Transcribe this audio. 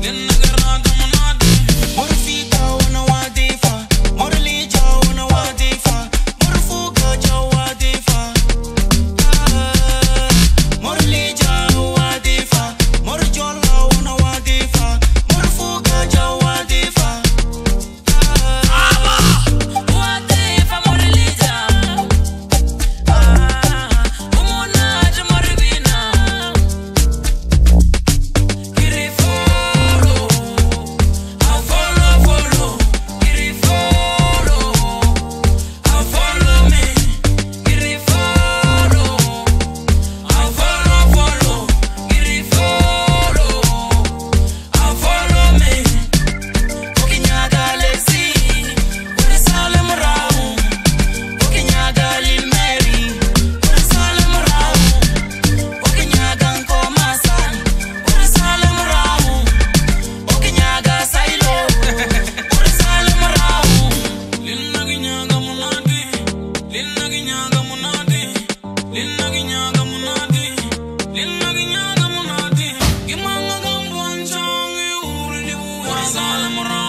tienes que rato, Pasaba la morra